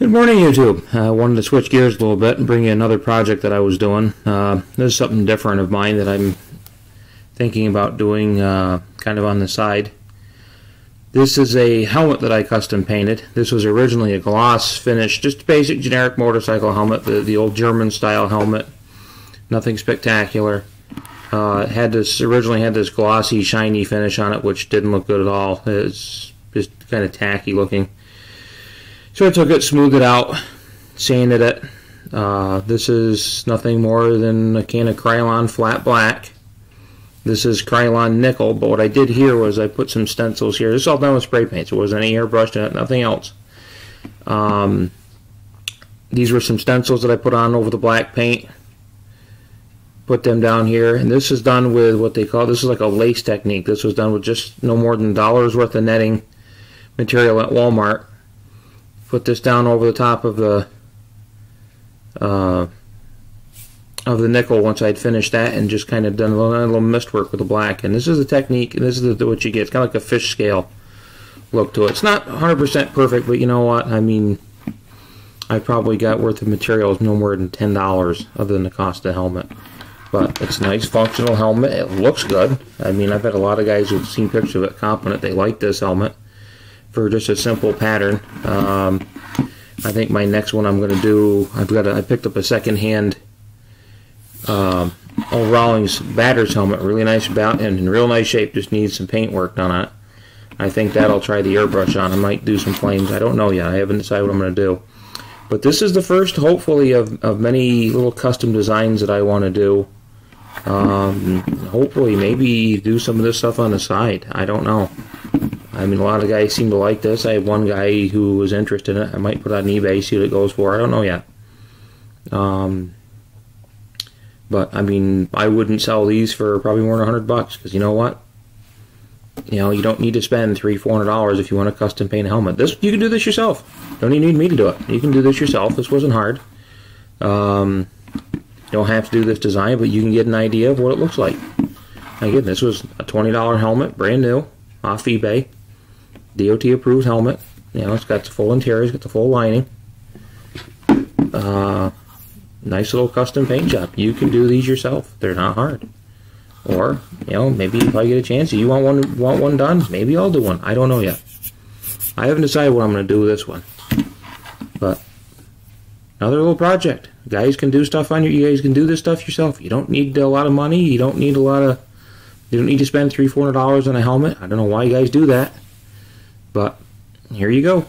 Good morning, YouTube. I uh, wanted to switch gears a little bit and bring you another project that I was doing. Uh, this is something different of mine that I'm thinking about doing uh, kind of on the side. This is a helmet that I custom painted. This was originally a gloss finish, just basic generic motorcycle helmet, the, the old German style helmet. Nothing spectacular. Uh, had this originally had this glossy, shiny finish on it, which didn't look good at all. It's just kind of tacky looking. So I took it, smoothed it out, sanded it. Uh, this is nothing more than a can of Krylon flat black. This is Krylon nickel, but what I did here was I put some stencils here. This is all done with spray paint, so it wasn't any airbrush, nothing else. Um, these were some stencils that I put on over the black paint. Put them down here, and this is done with what they call, this is like a lace technique. This was done with just no more than dollars worth of netting material at Walmart put this down over the top of the uh, of the nickel once I'd finished that and just kind of done a little, a little mist work with the black. And this is the technique, and this is the, what you get. It's kind of like a fish scale look to it. It's not 100% perfect, but you know what? I mean, I probably got worth of materials no more than $10 other than the cost of the helmet. But it's a nice functional helmet. It looks good. I mean, I've had a lot of guys who've seen pictures of it compliment they like this helmet for just a simple pattern. Um, I think my next one I'm going to do, I've got a, I picked up a second-hand um, old Rawlings batter's helmet, really nice about and in real nice shape, just needs some paint work done on it. I think that I'll try the airbrush on. I might do some flames. I don't know yet. I haven't decided what I'm going to do. But this is the first, hopefully, of, of many little custom designs that I want to do. Um, hopefully, maybe do some of this stuff on the side. I don't know. I mean, a lot of guys seem to like this. I have one guy who was interested in it. I might put it on eBay, see what it goes for. I don't know yet. Um, but I mean, I wouldn't sell these for probably more than hundred bucks because you know what? You know, you don't need to spend three, four hundred dollars if you want a custom paint helmet. This you can do this yourself. Don't even need me to do it. You can do this yourself. This wasn't hard. Um, you don't have to do this design, but you can get an idea of what it looks like. Again, this was a twenty dollar helmet, brand new, off eBay. DOT approved helmet. You know, it's got the full interior, it's got the full lining. Uh, nice little custom paint job. You can do these yourself. They're not hard. Or, you know, maybe if I get a chance, you want one want one done, maybe I'll do one. I don't know yet. I haven't decided what I'm going to do with this one. But another little project. guys can do stuff on your. You guys can do this stuff yourself. You don't need a lot of money. You don't need a lot of. You don't need to spend three, four hundred dollars on a helmet. I don't know why you guys do that. But here you go.